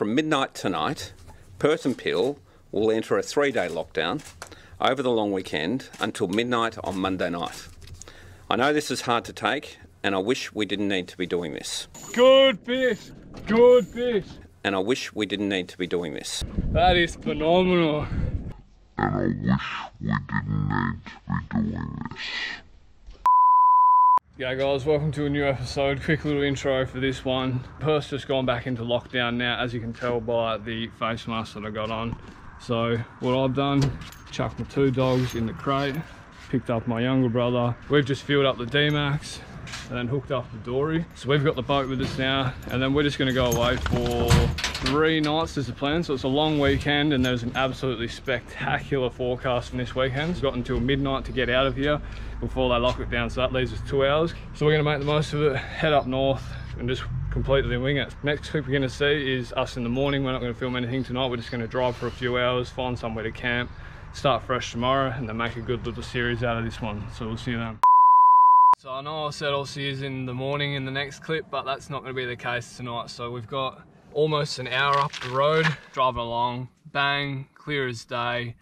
From midnight tonight, Perth and Peel will enter a three day lockdown over the long weekend until midnight on Monday night. I know this is hard to take, and I wish we didn't need to be doing this. Good fish, good fish. And I wish we didn't need to be doing this. That is phenomenal. And I wish we didn't need to be doing this. Yeah guys, welcome to a new episode. Quick little intro for this one. Perth's just gone back into lockdown now, as you can tell by the face mask that I got on. So what I've done, chucked my two dogs in the crate, picked up my younger brother. We've just filled up the D-Max and then hooked up the dory. So we've got the boat with us now and then we're just gonna go away for three nights is the plan. So it's a long weekend and there's an absolutely spectacular forecast from this weekend. We've got until midnight to get out of here before they lock it down. So that leaves us two hours. So we're gonna make the most of it, head up north and just completely wing it. Next clip we're gonna see is us in the morning. We're not gonna film anything tonight. We're just gonna drive for a few hours, find somewhere to camp, start fresh tomorrow and then make a good little series out of this one. So we'll see you then. So I know I said I'll see you in the morning in the next clip, but that's not gonna be the case tonight. So we've got almost an hour up the road, driving along, bang, clear as day,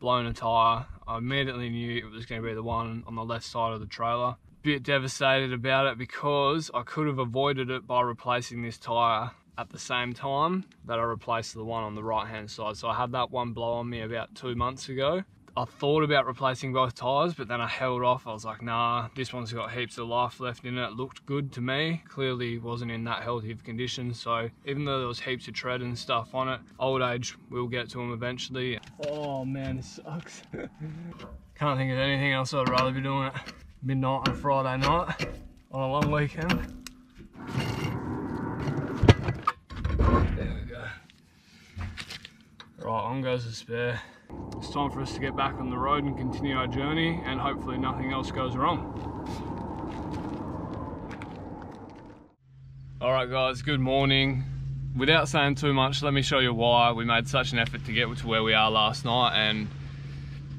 blown a tyre. I immediately knew it was going to be the one on the left side of the trailer. Bit devastated about it because I could have avoided it by replacing this tyre at the same time that I replaced the one on the right hand side. So I had that one blow on me about two months ago I thought about replacing both tyres, but then I held off. I was like, nah, this one's got heaps of life left in it. it. looked good to me. Clearly wasn't in that healthy of condition. So even though there was heaps of tread and stuff on it, old age will get to them eventually. Oh man, this sucks. Can't think of anything else I'd rather be doing at midnight on a Friday night on a long weekend. There we go. Right, on goes the spare. It's time for us to get back on the road and continue our journey and hopefully nothing else goes wrong. Alright guys, good morning. Without saying too much, let me show you why we made such an effort to get to where we are last night and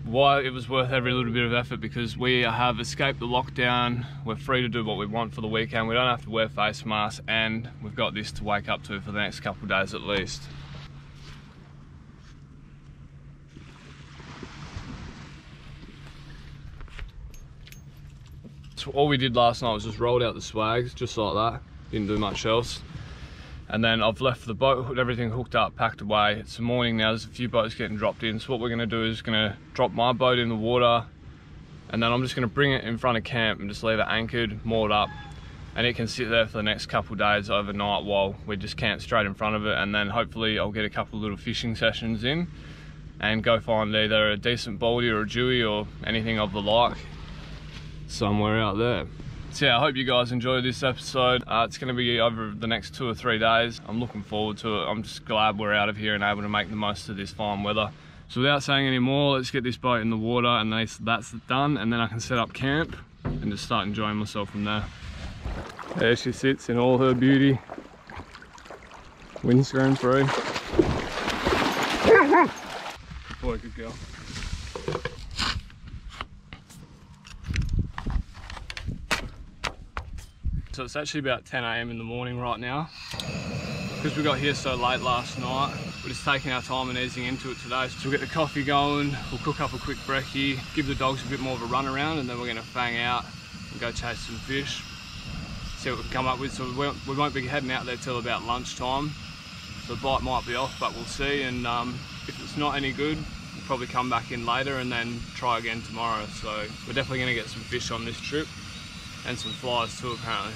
why it was worth every little bit of effort because we have escaped the lockdown, we're free to do what we want for the weekend, we don't have to wear face masks and we've got this to wake up to for the next couple of days at least. All we did last night was just rolled out the swags, just like that. Didn't do much else. And then I've left the boat, everything hooked up, packed away. It's the morning now, there's a few boats getting dropped in. So what we're gonna do is gonna drop my boat in the water and then I'm just gonna bring it in front of camp and just leave it anchored, moored up. And it can sit there for the next couple days overnight while we just camp straight in front of it. And then hopefully I'll get a couple little fishing sessions in and go find either a decent baldy or a jewie or anything of the like somewhere out there. So yeah, I hope you guys enjoy this episode. Uh, it's going to be over the next two or three days. I'm looking forward to it. I'm just glad we're out of here and able to make the most of this fine weather. So without saying any more, let's get this boat in the water and that's done and then I can set up camp and just start enjoying myself from there. There she sits in all her beauty. Windscreen free. Boy, good girl. So it's actually about 10 a.m. in the morning right now. Because we got here so late last night, we're just taking our time and easing into it today. So we'll get the coffee going, we'll cook up a quick brekkie, give the dogs a bit more of a run around, and then we're gonna fang out and go chase some fish. See what we can come up with. So we won't, be heading out there till about lunchtime. So the bite might be off, but we'll see. And um, if it's not any good, we'll probably come back in later and then try again tomorrow. So we're definitely gonna get some fish on this trip and some flies too apparently.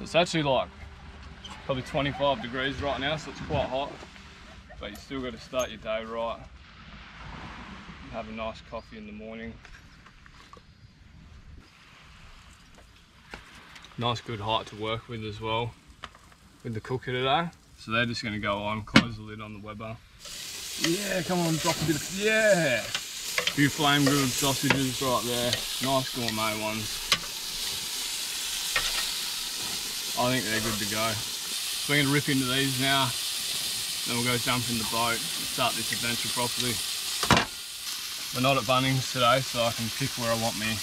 It's actually like probably 25 degrees right now, so it's quite hot. But you still got to start your day right. Have a nice coffee in the morning. Nice good height to work with as well with the cooker today. So they're just gonna go on, close the lid on the Weber. Yeah, come on, drop a bit of, yeah! A few flame grilled sausages right there. Nice gourmet ones. I think they're good to go. So we're gonna rip into these now. Then we'll go jump in the boat and start this adventure properly. We're not at Bunnings today, so I can pick where I want my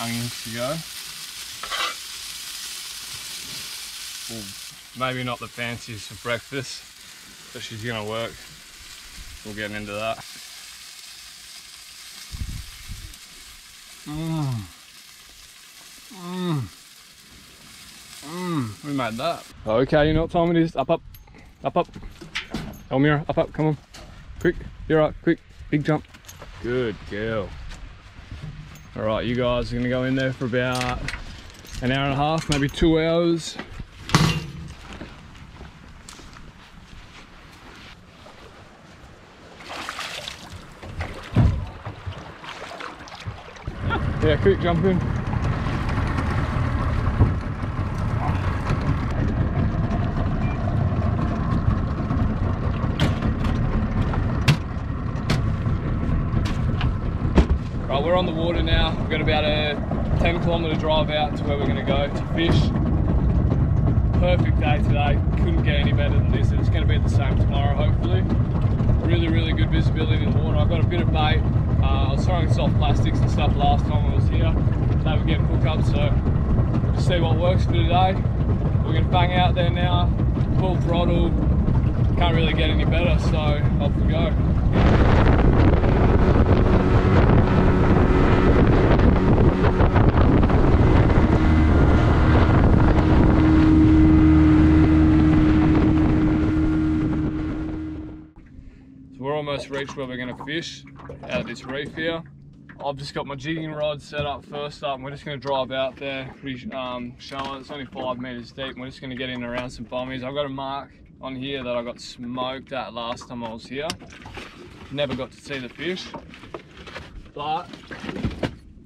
onions to go. Well, maybe not the fanciest for breakfast, but she's gonna work. We'll get into that. Mmm. Mmm. Mmm. We made that. Okay, you know what time it is. Up, up. Up, up. Elmira, up, up. Come on. Quick. You're right. Quick. Big jump. Good girl. All right, you guys are gonna go in there for about an hour and a half, maybe two hours. Yeah, quick jump in. Right, we're on the water now. We've got about a 10 kilometre drive out to where we're going to go to fish. Perfect day today. Couldn't get any better than this. It's going to be the same tomorrow, hopefully. Really, really good visibility in the water. I've got a bit of bait. Was throwing soft plastics and stuff last time I was here. They were getting hookups, so we'll see what works for today. We're going to bang out there now, full throttle. Can't really get any better, so off we go. So we're almost reached where we're going to fish out of this reef here. I've just got my jigging rod set up first up we're just going to drive out there um, shallow. It's only five meters deep we're just going to get in around some bombies. I've got a mark on here that I got smoked at last time I was here. Never got to see the fish. But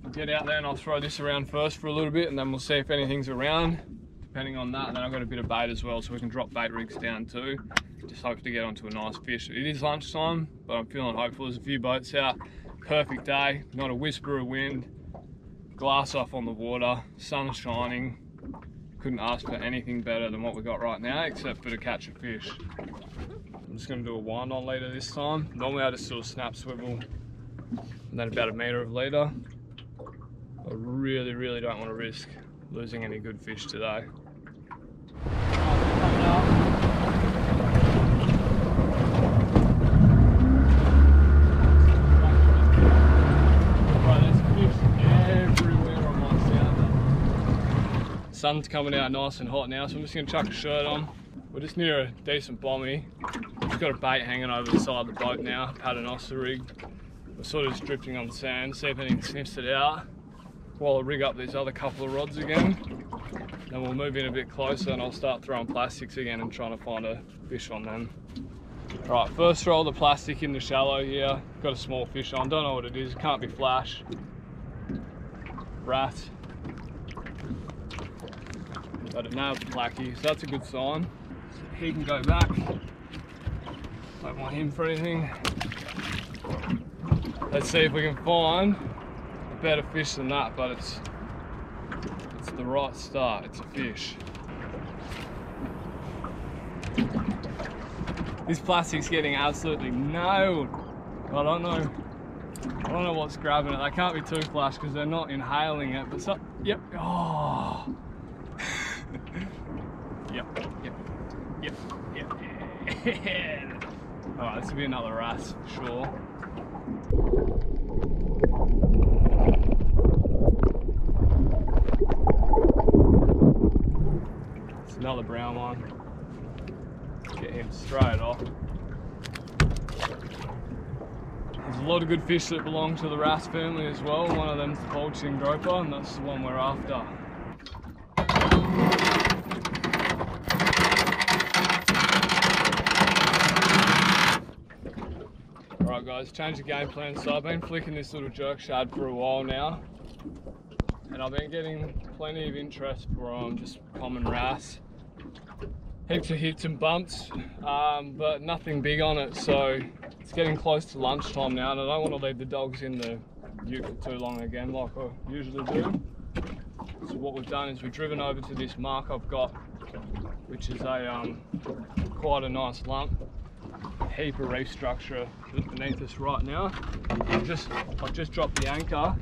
I'll get out there and I'll throw this around first for a little bit and then we'll see if anything's around. Depending on that, and then I've got a bit of bait as well so we can drop bait rigs down too. Just hope to get onto a nice fish. It is lunchtime, but I'm feeling hopeful. There's a few boats out. Perfect day, not a whisper of wind. Glass off on the water, sun shining. Couldn't ask for anything better than what we got right now, except for to catch a fish. I'm just gonna do a wind on leader this time. Normally I just sort of snap swivel and then about a meter of leader. I really, really don't want to risk losing any good fish today. Right, there's fish everywhere on my sounder. Sun's coming out nice and hot now, so I'm just gonna chuck a shirt on. We're just near a decent bommy. Just got a bait hanging over the side of the boat now, paternoster rig. We're sort of just drifting on the sand, see if anything sniffs it out. While I rig up these other couple of rods again. Then we'll move in a bit closer and I'll start throwing plastics again and trying to find a fish on them. Right, first roll the plastic in the shallow here. Got a small fish on, don't know what it is, can't be flash. Rat. But it nailed the blackie, so that's a good sign. He can go back. Don't want him for anything. Let's see if we can find a better fish than that, but it's it's the right start, it's a fish. This plastic's getting absolutely nailed. I don't know. I don't know what's grabbing it. They can't be too flash because they're not inhaling it. But so, yep. Oh. yep. Yep. Yep. Yep. All right, this will be another rat sure. Another brown one. Get him straight off. There's a lot of good fish that belong to the wrasse family as well. One of them's the Baldchin groper, and that's the one we're after. Alright guys, change the game plan. So I've been flicking this little jerk shad for a while now. And I've been getting plenty of interest from just common wrasse. Heaps of hits and bumps, um, but nothing big on it. So it's getting close to lunchtime now and I don't want to leave the dogs in the ute for too long again like I usually do. So what we've done is we've driven over to this mark I've got, which is a um, quite a nice lump. heap of reef structure beneath us right now. I've just I've just dropped the anchor.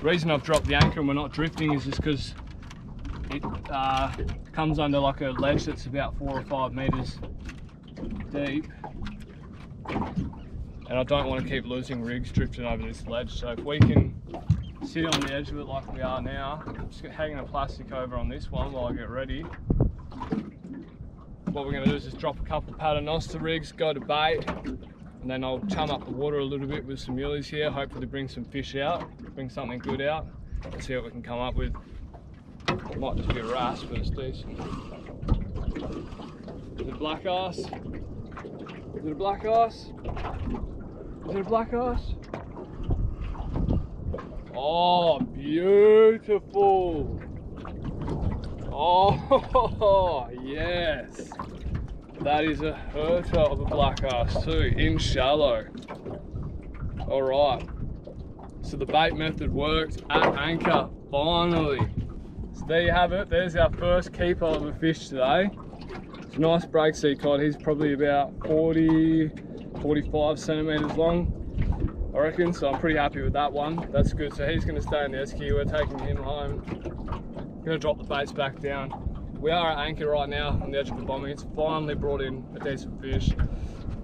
The reason I've dropped the anchor and we're not drifting is just because it uh, comes under like a ledge that's about four or five meters deep. And I don't want to keep losing rigs drifting over this ledge. So if we can sit on the edge of it like we are now, I'm just hanging a plastic over on this one while I get ready. What we're going to do is just drop a couple of paternoster rigs, go to bait, and then I'll chum up the water a little bit with some muleys here, hopefully bring some fish out, bring something good out, and see what we can come up with. Might just be a wrasse, but it's decent. Is it a black ass? Is it a black ass? Is it a black ass? Oh, beautiful. Oh, yes. That is a herter of a black ass too, in shallow. All right. So the bait method worked at anchor, finally. So there you have it. There's our first keeper of a fish today. It's a nice breaksea cod. He's probably about 40, 45 centimeters long, I reckon. So I'm pretty happy with that one. That's good. So he's gonna stay in the esky. We're taking him home. Gonna drop the baits back down. We are at anchor right now on the edge of the bommy. It's finally brought in a decent fish.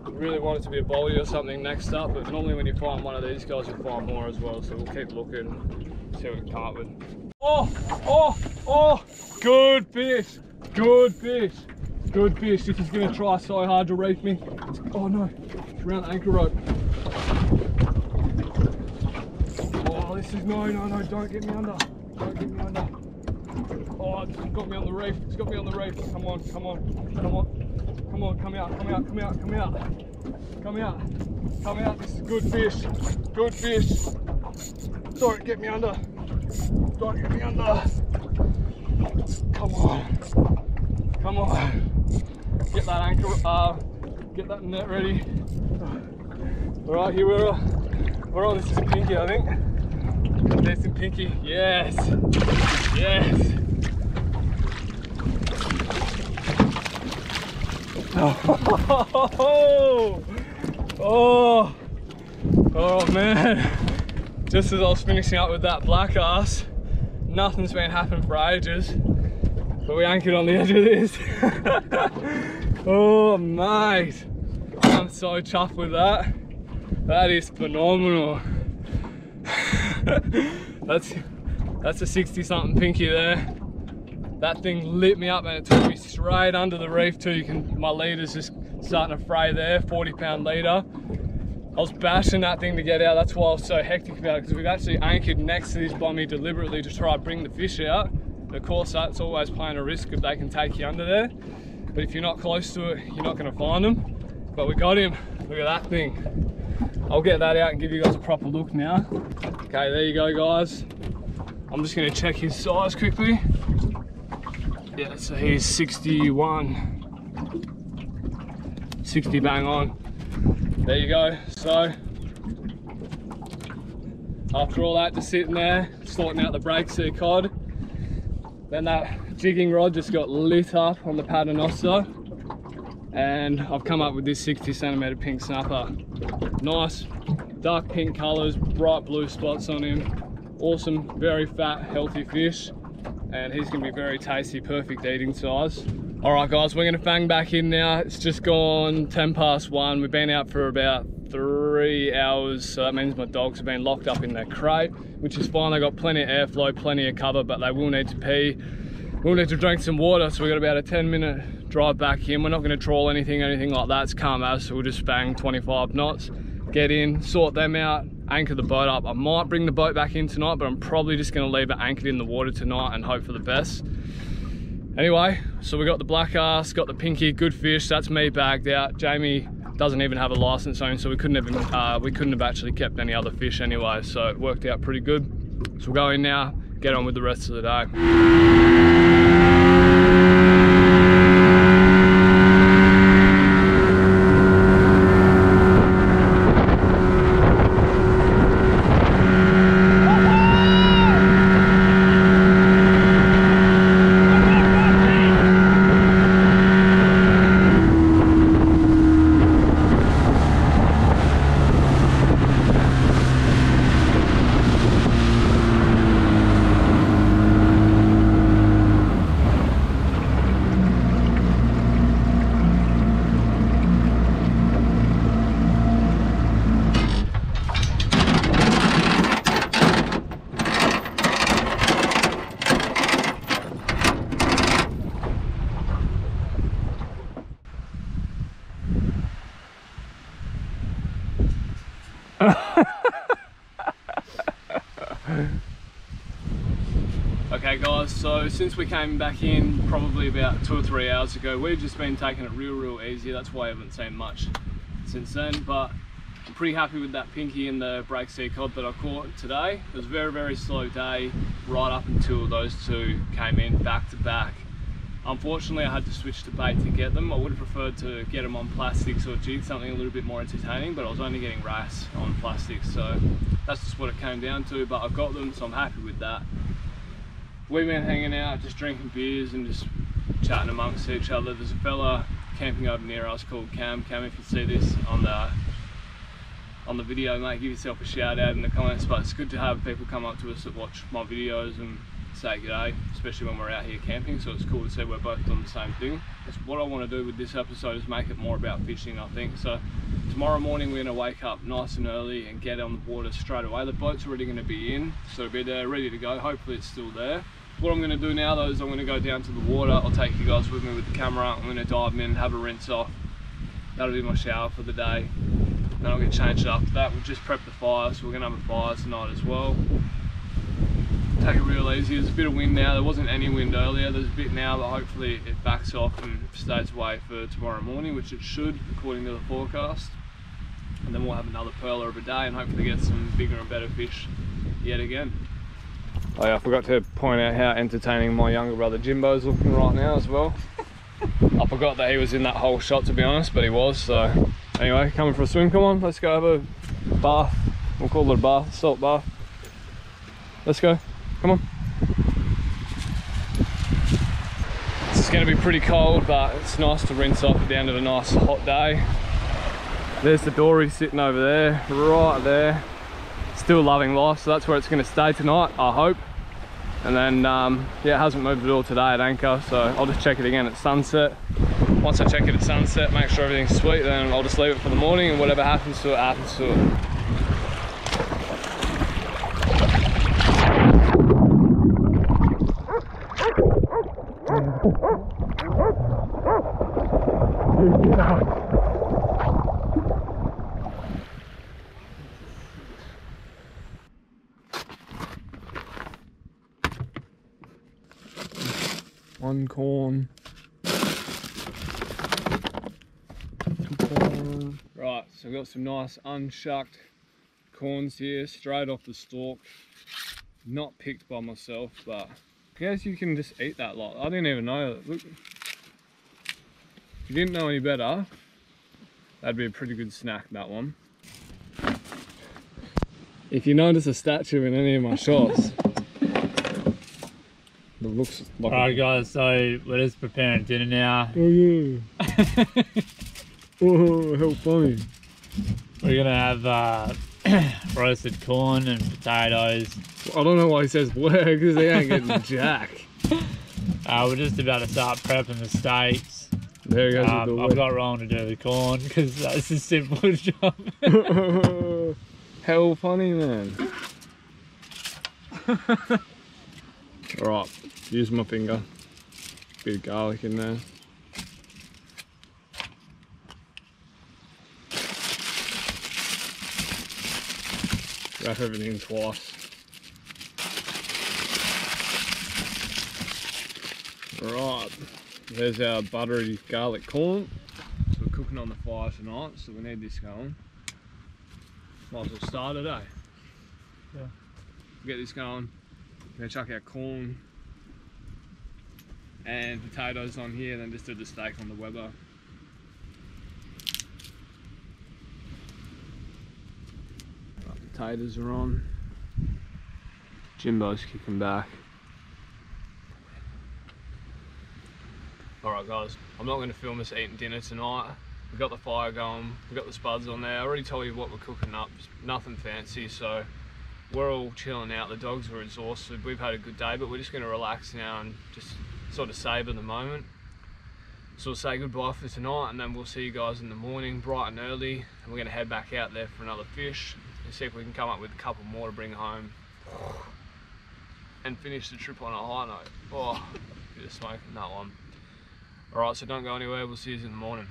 We really want it to be a bolly or something next up, but normally when you find one of these guys, you'll find more as well. So we'll keep looking, see what we can come up with. Oh, oh, oh, good fish, good fish, good fish. This is gonna try so hard to reef me. Oh no, it's around the anchor rope. Oh, this is, no, no, no, don't get me under, don't get me under. Oh, it's got me on the reef, it's got me on the reef. Come on, come on, come on, come on, come out, come out, come out, come out, come out, come out. This is good fish, good fish. Don't get me under. Don't get me under. Come on. Come on. Get that anchor, uh, get that net ready. All right, here we're, uh, we're on. This is pinky, I think. There's some pinky. Yes. Yes. Oh, oh, oh man. Just as I was finishing up with that black ass, nothing's been happening for ages. But we anchored on the edge of this. oh mate. I'm so chuffed with that. That is phenomenal. that's that's a 60 something pinky there. That thing lit me up and it took me straight under the reef too. You can my leader's just starting to fray there, 40 pound leader. I was bashing that thing to get out. That's why I was so hectic about it because we've actually anchored next to this bommy deliberately to try to bring the fish out. Of course, that's always playing a risk if they can take you under there. But if you're not close to it, you're not going to find them. But we got him. Look at that thing. I'll get that out and give you guys a proper look now. Okay, there you go, guys. I'm just going to check his size quickly. Yeah, so he's 61. 60 bang on. There you go. So, after all that, just sitting there, sorting out the breaksea cod, then that jigging rod just got lit up on the paternoster, and I've come up with this 60 centimeter pink snapper. Nice, dark pink colors, bright blue spots on him. Awesome, very fat, healthy fish, and he's gonna be very tasty, perfect eating size. All right, guys, we're gonna bang back in now. It's just gone 10 past one. We've been out for about three hours, so that means my dogs have been locked up in their crate, which is fine. They got plenty of airflow, plenty of cover, but they will need to pee. We'll need to drink some water, so we've got about a 10 minute drive back in. We're not gonna trawl anything, anything like that. It's calm as, so we'll just bang 25 knots, get in, sort them out, anchor the boat up. I might bring the boat back in tonight, but I'm probably just gonna leave it anchored in the water tonight and hope for the best. Anyway, so we got the black ass, got the pinky, good fish. That's me bagged out. Jamie doesn't even have a license on, so we couldn't even uh, we couldn't have actually kept any other fish anyway. So it worked out pretty good. So we'll go in now, get on with the rest of the day. Since we came back in probably about two or three hours ago, we've just been taking it real, real easy. That's why I haven't seen much since then. But I'm pretty happy with that pinky and the breaksea cod that I caught today. It was a very, very slow day right up until those two came in back to back. Unfortunately, I had to switch to bait to get them. I would have preferred to get them on plastics or jig, something a little bit more entertaining, but I was only getting wrasse on plastics, so that's just what it came down to. But I've got them, so I'm happy with that. We've been hanging out, just drinking beers and just chatting amongst each other. There's a fella camping over near us called Cam. Cam, if you see this on the on the video, mate, give yourself a shout out in the comments. But it's good to have people come up to us that watch my videos and say g'day, especially when we're out here camping. So it's cool to see we're both doing the same thing. That's what I want to do with this episode is make it more about fishing, I think. So tomorrow morning we're going to wake up nice and early and get on the water straight away. The boat's already going to be in, so it'll be there ready to go. Hopefully it's still there. What I'm going to do now though is I'm going to go down to the water. I'll take you guys with me with the camera. I'm going to dive in, have a rinse off. That'll be my shower for the day. Then I'll get changed after that. We'll just prep the fire, so we're going to have a fire tonight as well take it real easy. There's a bit of wind now. There wasn't any wind earlier. There's a bit now, but hopefully it backs off and stays away for tomorrow morning, which it should, according to the forecast. And then we'll have another pearler of a day and hopefully get some bigger and better fish yet again. Oh yeah, I forgot to point out how entertaining my younger brother Jimbo's looking right now as well. I forgot that he was in that whole shot to be honest, but he was, so anyway, coming for a swim, come on, let's go have a bath. We'll call it a bath, salt bath. Let's go. Come on. It's going to be pretty cold, but it's nice to rinse off at the end of a nice hot day. There's the dory sitting over there, right there. Still loving life, so that's where it's going to stay tonight, I hope. And then, um, yeah, it hasn't moved at all today at anchor, so I'll just check it again at sunset. Once I check it at sunset, make sure everything's sweet, then I'll just leave it for the morning and whatever happens to it, happens to it. One corn. Two corn. Right, so I've got some nice unshucked corns here, straight off the stalk. Not picked by myself, but I guess you can just eat that lot. I didn't even know. Look, if you didn't know any better, that'd be a pretty good snack, that one. If you notice a statue in any of my shots, it looks like Alright guys, so we're just preparing dinner now. Oh yeah. oh, how funny. We're gonna have uh, roasted corn and potatoes. I don't know why he says where, because he ain't getting jack. Uh, we're just about to start prepping the steaks. There he goes Um, with I've got Rowan to do the corn because that's a simple job. Hell funny, man. Alright, use my finger. Bit of garlic in there. Wrap everything twice. Right, there's our buttery garlic corn. So we're cooking on the fire tonight, so we need this going. Might as well start it, eh? Yeah. Get this going. We're gonna chuck our corn and potatoes on here, then just do the steak on the Weber. Right, potatoes are on. Jimbo's kicking back. Alright guys, I'm not going to film us eating dinner tonight. We've got the fire going, we've got the spuds on there. I already told you what we're cooking up, nothing fancy, so we're all chilling out. The dogs are exhausted, we've had a good day, but we're just going to relax now and just sort of savour the moment. So we'll say goodbye for tonight and then we'll see you guys in the morning, bright and early. And we're going to head back out there for another fish and see if we can come up with a couple more to bring home. And finish the trip on a high note. Oh, bit of smoke in that one. Alright, so don't go anywhere, we'll see you in the morning.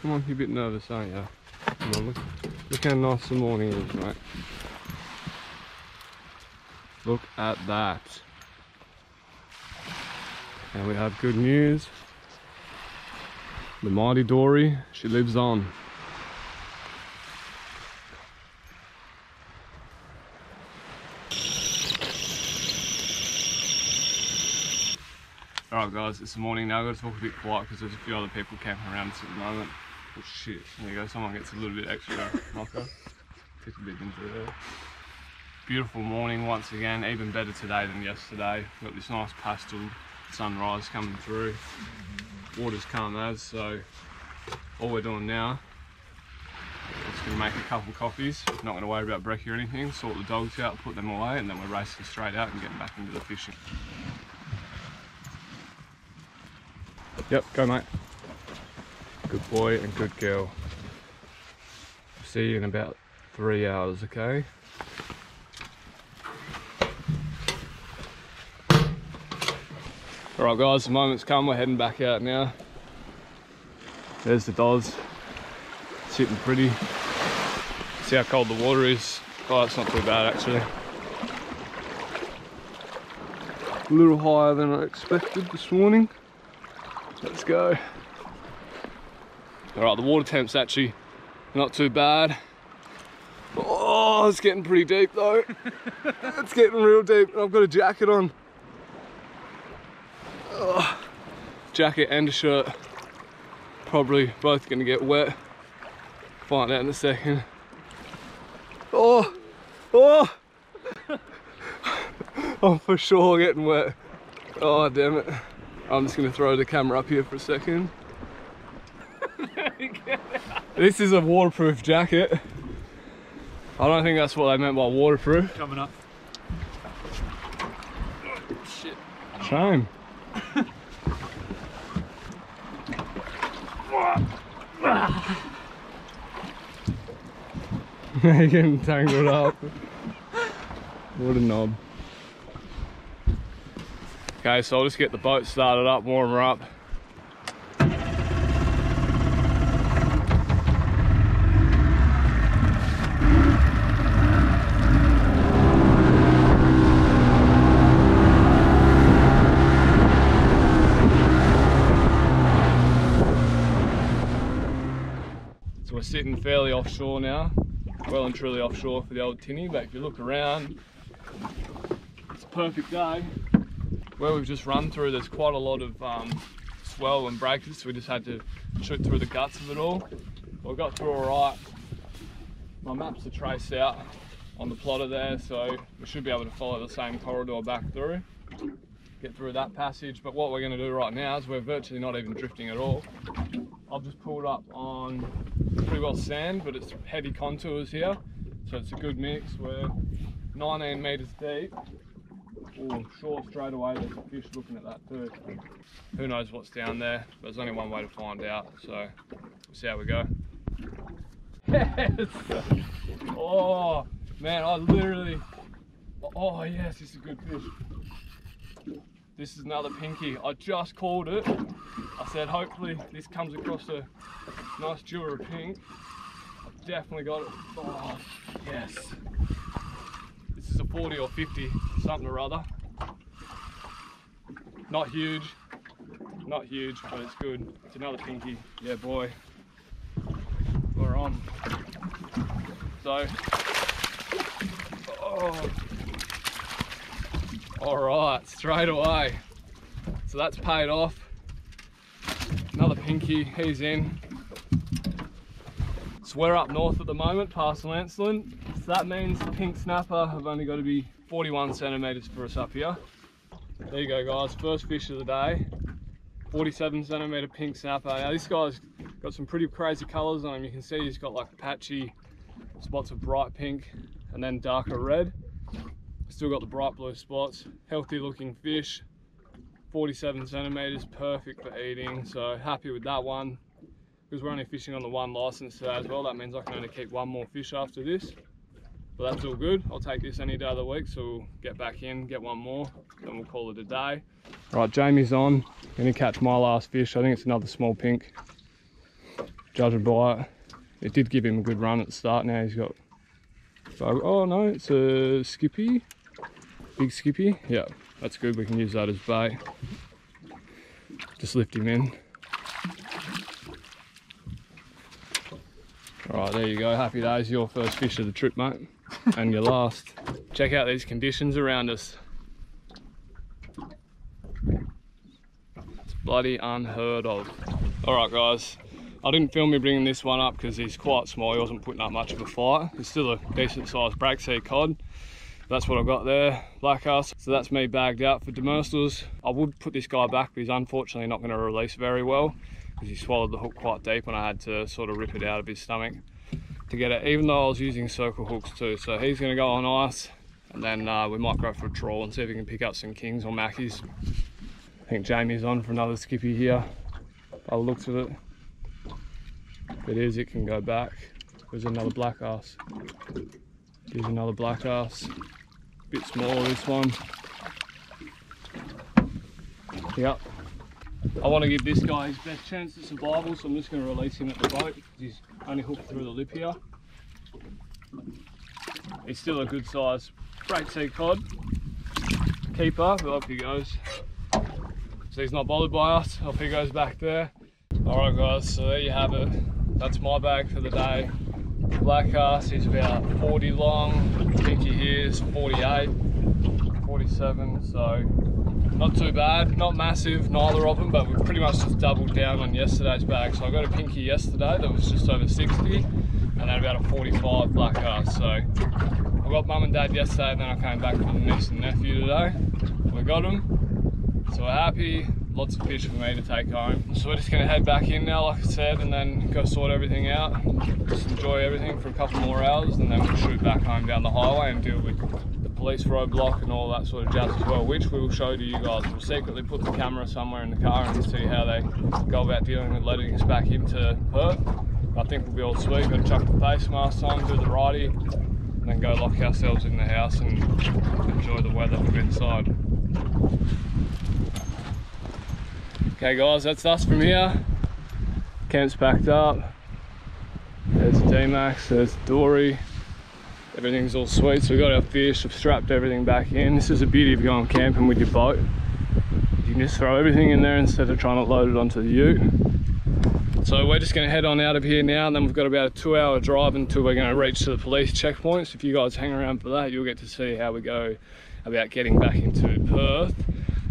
Come on, you're a bit nervous, aren't you? Come on, look, look how nice the morning is, mate. Look at that. And we have good news. The mighty Dory, she lives on. Alright guys, it's the morning now. I've got to talk a bit quiet because there's a few other people camping around us at the moment. Oh shit, there you go, someone gets a little bit extra knocker. Took a bit into there. Beautiful morning once again, even better today than yesterday. We've got this nice pastel sunrise coming through. Water's calm as, so all we're doing now is to make a couple coffees. Not going to worry about brekkie or anything, sort the dogs out, put them away, and then we're racing straight out and getting back into the fishing. Yep, go mate. Good boy and good girl. See you in about three hours, okay? Alright guys, the moment's come, we're heading back out now. There's the Doz, sitting pretty. See how cold the water is. Oh, it's not too bad actually. A little higher than I expected this morning. Let's go. All right, the water temp's actually not too bad. Oh, it's getting pretty deep though. it's getting real deep. I've got a jacket on. Oh, jacket and a shirt. Probably both gonna get wet. Find out in a second. Oh, oh! I'm for sure getting wet. Oh, damn it. I'm just gonna throw the camera up here for a second. this is a waterproof jacket. I don't think that's what they meant by waterproof. Coming up. Shame. Getting tangled up. What a knob. Okay, so I'll just get the boat started up, warm her up. So we're sitting fairly offshore now, well and truly offshore for the old tinny, but if you look around, it's a perfect day. Where we've just run through, there's quite a lot of um, swell and breakers, so we just had to shoot through the guts of it all. We got through all right. My maps are traced out on the plotter there, so we should be able to follow the same corridor back through, get through that passage. But what we're going to do right now is we're virtually not even drifting at all. I've just pulled up on pretty well sand, but it's heavy contours here, so it's a good mix. We're 19 meters deep. Oh, sure, straight away there's a fish looking at that too. Who knows what's down there? But there's only one way to find out, so we'll see how we go. Yes! Oh, man, I literally. Oh, yes, is a good fish. This is another pinky. I just called it. I said, hopefully, this comes across a nice jewel pink. I've definitely got it. Oh, yes. This is a 40 or 50, something or other. Not huge, not huge, but it's good. It's another pinky. Yeah, boy. We're on. So, oh. All right, straight away. So that's paid off. Another pinky, he's in. So we're up north at the moment, past Lancelin. So that means the pink snapper have only got to be 41 centimeters for us up here. There you go guys, first fish of the day. 47 centimeter pink snapper. Now this guy's got some pretty crazy colors on him. You can see he's got like patchy spots of bright pink and then darker red. Still got the bright blue spots. Healthy looking fish. 47 centimeters, perfect for eating. So happy with that one. Because we're only fishing on the one license today as well. That means I can only keep one more fish after this. But that's all good. I'll take this any day of the week. So we'll get back in, get one more, then we'll call it a day. Right, Jamie's on. Gonna catch my last fish. I think it's another small pink. judging by it. It did give him a good run at the start. Now he's got. Oh, oh no, it's a skippy. Big skippy. Yeah, that's good. We can use that as bait. Just lift him in. All right, there you go. Happy days. Your first fish of the trip, mate. And your last. Check out these conditions around us. It's bloody unheard of. All right, guys. I didn't film me bringing this one up because he's quite small. He wasn't putting up much of a fight. He's still a decent sized breaksea cod. That's what I've got there, black ass. So that's me bagged out for demersals. I would put this guy back, but he's unfortunately not going to release very well because he swallowed the hook quite deep and I had to sort of rip it out of his stomach to get it, even though I was using circle hooks too. So he's going to go on ice and then uh, we might go for a trawl and see if we can pick up some kings or mackies. I think Jamie's on for another skippy here the looks of it. If it is, it can go back. There's another black ass. Here's another black ass. Bit smaller this one. Yep. I want to give this guy his best chance at survival, so I'm just going to release him at the boat. He's only hooked through the lip here. He's still a good size breaksea cod. Keeper, but off he goes. So he's not bothered by us, off he goes back there. Alright guys, so there you have it. That's my bag for the day. Black ass is about 40 long, pinky here is 48, 47, so not too bad, not massive, neither of them, but we pretty much just doubled down on yesterday's bag. So I got a pinky yesterday that was just over 60, and then about a 45 black ass. So I got mum and dad yesterday, and then I came back with the niece and nephew today. We got them, so we're happy. Lots of fish for me to take home. So we're just gonna head back in now, like I said, and then go sort everything out. Just enjoy everything for a couple more hours, and then we'll shoot back home down the highway and deal with the police roadblock and all that sort of jazz as well, which we will show to you guys. We'll secretly put the camera somewhere in the car and see how they go about dealing with letting us back into Perth. I think we'll be all sweet. To chuck the face mask on, do the righty, and then go lock ourselves in the house and enjoy the weather from inside. Okay guys, that's us from here. Camp's packed up. There's D-Max, there's Dory. Everything's all sweet, so we got our fish, we've strapped everything back in. This is the beauty of going camping with your boat. You can just throw everything in there instead of trying to load it onto the ute. So we're just gonna head on out of here now and then we've got about a two hour drive until we're gonna reach to the police checkpoints. If you guys hang around for that, you'll get to see how we go about getting back into Perth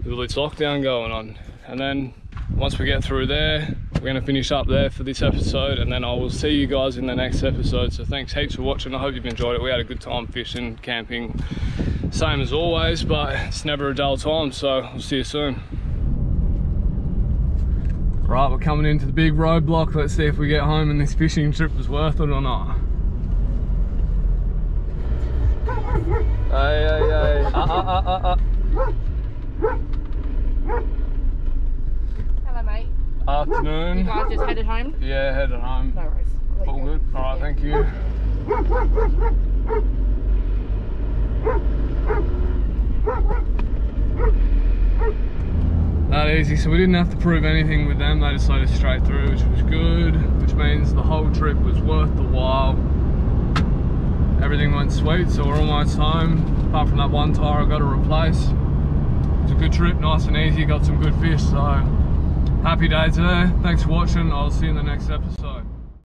with this lockdown going on. And then once we get through there, we're gonna finish up there for this episode and then I will see you guys in the next episode. So thanks heaps for watching. I hope you've enjoyed it. We had a good time fishing, camping, same as always, but it's never a dull time. So we'll see you soon. Right, we're coming into the big roadblock. Let's see if we get home and this fishing trip was worth it or not. Hey, hey, hey. Uh, uh, uh, uh, uh. Hello, mate. Afternoon. You guys just headed home? Yeah, headed home. No worries. All go. good. All right, thank you. That easy, so we didn't have to prove anything with them. They just let us straight through, which was good, which means the whole trip was worth the while. Everything went sweet, so we're almost home. Apart from that one tire I got to replace. It was a good trip, nice and easy, got some good fish, so happy days today. Thanks for watching, I'll see you in the next episode.